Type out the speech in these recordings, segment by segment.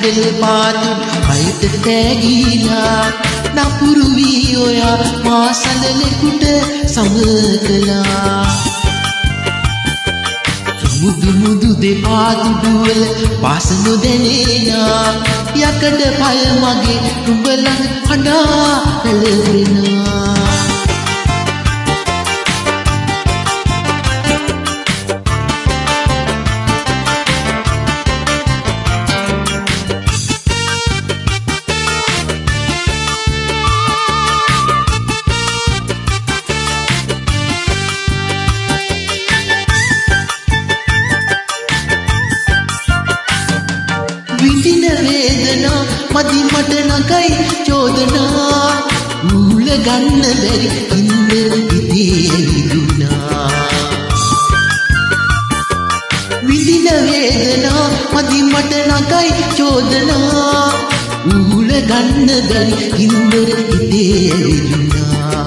කළ පාතු අයට තෑගීලා නපුරු වී ඔයා මාසලනෙකුට සම කළා. මුදු මුදු දෙපාතුඩුවල පාස නොදැනේනා යකඩ පය මගේ නුඹලඟ හඬා පැළවෙනා වේදනා මදි මට නගයි චෝදනා. ඌල ගන්න බැරි ඉන්න ඉතේ විදුනා විඳින වේදනා මදි මට නගයි චෝදනා. ඌල ගන්න බැරි ඉන්දර ඉතේ විදුනා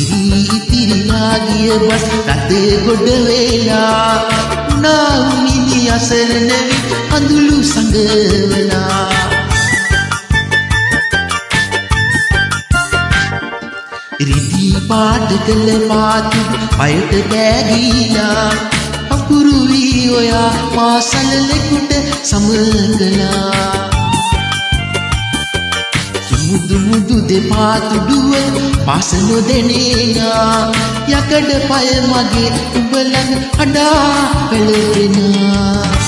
ඉරි ඉතිරිලා ගිය බස් රටේ ගොඩ වේලා. උනා උනිනි අසරණ වී අඳුළු සඟවලා. රිදී පාට කළ පාතු අයට බෑගීලා. අකුරු වී ඔයා මාසලලෙකුට සමගලා. සුමුදු මුදු දෙපාතු දුව පාස නොදෙනේනා යකඩ පය මගේ උඹලඟ අඩා පෙළවෙනා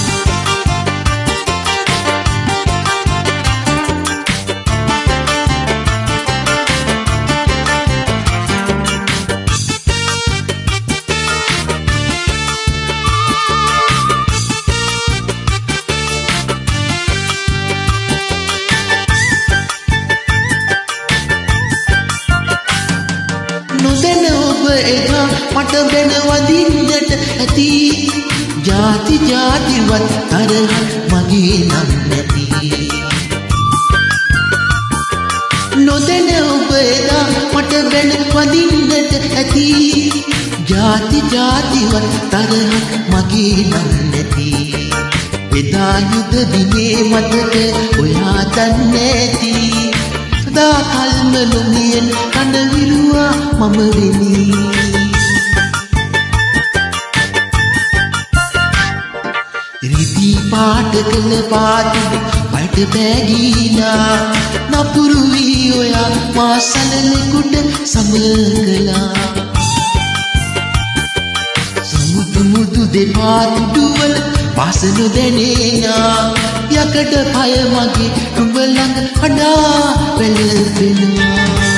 නොදැන ඔබ එදා මට බැන වදින්නට ඇති. ජාති ජාතිවත් තරහ මගේ නම් නැති. නොදැන ඔබ එදා මට බැන වදින්නට ඇති. ජාති ජාතිවත් තරහ මගේ නම් නැති. එදා යුද දිනේ මතක ඔයා දන්නේ නැති. සදා කල්ම නොමියෙන් කඳ විරුවා මම වෙමි. රිදී පාට කළ පාතු පට බෑගීලා නපුරු වී ඔයා මාසලනෙකුට සමගලා සමුදු මුදු දෙපාතුඩුවල පාස නොදැනේනා යකඩ පය මගේ නුඹ ළඟ හඬා වැළපෙනවා